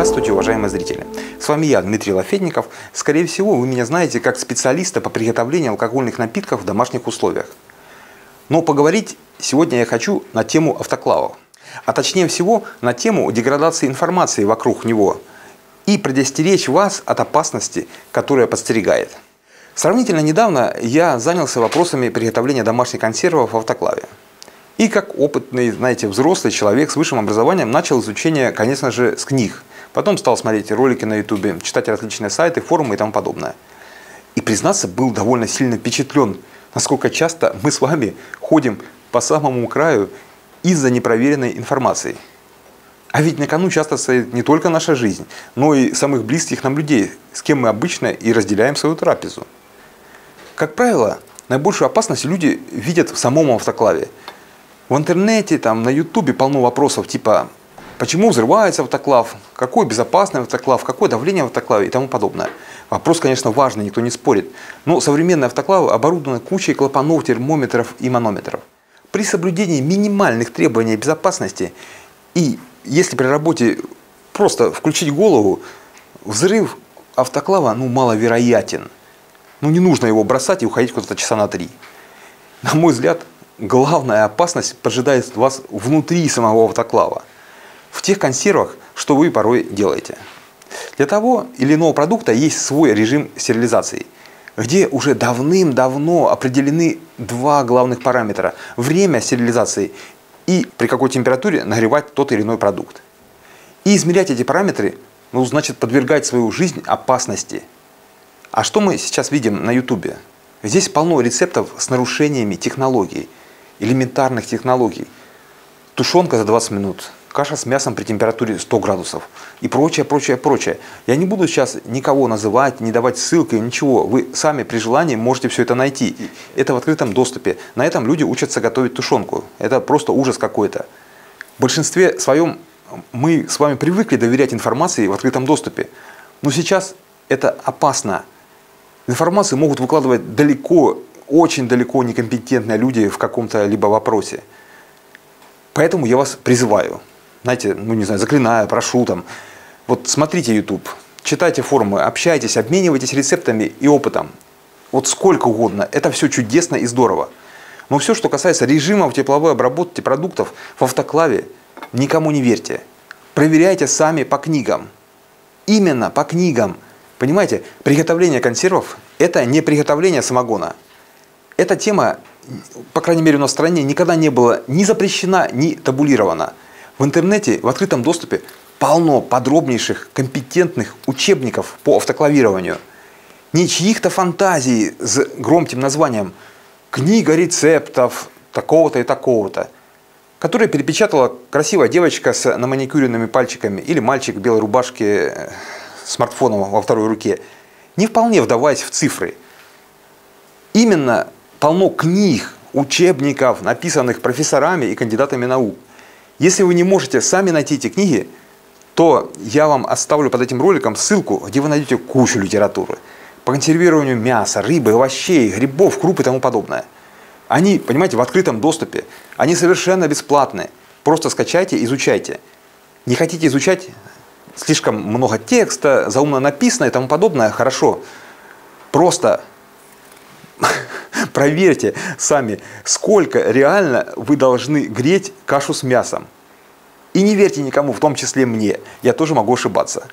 Здравствуйте, уважаемые зрители! С вами я, Дмитрий Лафетников. Скорее всего, вы меня знаете как специалиста по приготовлению алкогольных напитков в домашних условиях. Но поговорить сегодня я хочу на тему автоклава. А точнее всего на тему деградации информации вокруг него и предостеречь вас от опасности, которая подстерегает. Сравнительно недавно я занялся вопросами приготовления домашних консервов в автоклаве. И как опытный, знаете, взрослый человек с высшим образованием начал изучение, конечно же, с книг. Потом стал смотреть ролики на ютубе, читать различные сайты, форумы и тому подобное. И, признаться, был довольно сильно впечатлен, насколько часто мы с вами ходим по самому краю из-за непроверенной информации. А ведь на кону часто стоит не только наша жизнь, но и самых близких нам людей, с кем мы обычно и разделяем свою трапезу. Как правило, наибольшую опасность люди видят в самом автоклаве – в интернете, там, на ютубе полно вопросов типа почему взрывается автоклав, какой безопасный автоклав, какое давление в автоклаве и тому подобное. Вопрос, конечно, важный, никто не спорит. Но современные автоклавы оборудованы кучей клапанов, термометров и манометров. При соблюдении минимальных требований безопасности и если при работе просто включить голову, взрыв автоклава ну, маловероятен. Ну не нужно его бросать и уходить куда-то часа на три. На мой взгляд, главная опасность поджидает вас внутри самого автоклава, в тех консервах, что вы порой делаете. Для того или иного продукта есть свой режим стерилизации, где уже давным-давно определены два главных параметра – время стерилизации и при какой температуре нагревать тот или иной продукт. И измерять эти параметры, ну, значит подвергать свою жизнь опасности. А что мы сейчас видим на YouTube? Здесь полно рецептов с нарушениями технологий – элементарных технологий. Тушенка за 20 минут, каша с мясом при температуре 100 градусов и прочее, прочее, прочее. Я не буду сейчас никого называть, не давать ссылки, ничего. Вы сами при желании можете все это найти. Это в открытом доступе. На этом люди учатся готовить тушенку. Это просто ужас какой-то. В большинстве своем мы с вами привыкли доверять информации в открытом доступе. Но сейчас это опасно. Информацию могут выкладывать далеко очень далеко некомпетентные люди в каком-то либо вопросе. Поэтому я вас призываю, знаете, ну не знаю, заклинаю, прошу там, вот смотрите YouTube, читайте форумы, общайтесь, обменивайтесь рецептами и опытом. Вот сколько угодно, это все чудесно и здорово. Но все, что касается режимов тепловой обработки продуктов в автоклаве, никому не верьте. Проверяйте сами по книгам. Именно по книгам. Понимаете, приготовление консервов – это не приготовление самогона – эта тема, по крайней мере у нас в стране, никогда не была ни запрещена, ни табулирована. В интернете, в открытом доступе полно подробнейших, компетентных учебников по автоклавированию. Не чьих-то фантазий с громким названием «Книга рецептов такого-то и такого-то», которая перепечатала красивая девочка с наманикюренными пальчиками или мальчик в белой рубашке э, смартфоном во второй руке, не вполне вдаваясь в цифры. Именно полно книг, учебников, написанных профессорами и кандидатами наук. Если вы не можете сами найти эти книги, то я вам оставлю под этим роликом ссылку, где вы найдете кучу литературы по консервированию мяса, рыбы, овощей, грибов, круп и тому подобное. Они, понимаете, в открытом доступе. Они совершенно бесплатные. Просто скачайте, изучайте. Не хотите изучать слишком много текста, заумно написано и тому подобное, хорошо. Просто проверьте сами, сколько реально вы должны греть кашу с мясом. И не верьте никому, в том числе мне. Я тоже могу ошибаться.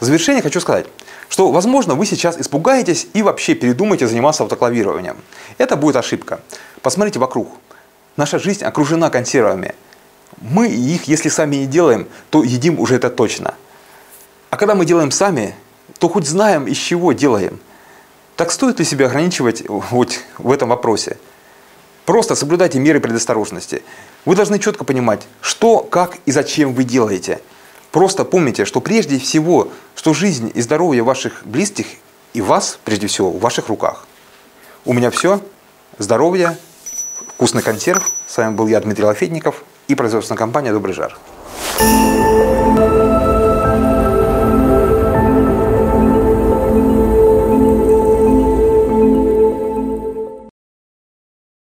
В завершение хочу сказать, что, возможно, вы сейчас испугаетесь и вообще передумаете заниматься автоклавированием. Это будет ошибка. Посмотрите вокруг. Наша жизнь окружена консервами. Мы их, если сами не делаем, то едим уже это точно. А когда мы делаем сами, то хоть знаем, из чего делаем – так стоит ли себя ограничивать вот в этом вопросе? Просто соблюдайте меры предосторожности. Вы должны четко понимать, что, как и зачем вы делаете. Просто помните, что прежде всего, что жизнь и здоровье ваших близких и вас, прежде всего, в ваших руках. У меня все. Здоровья, вкусный консерв. С вами был я, Дмитрий Лафетников и производственная компания «Добрый жар».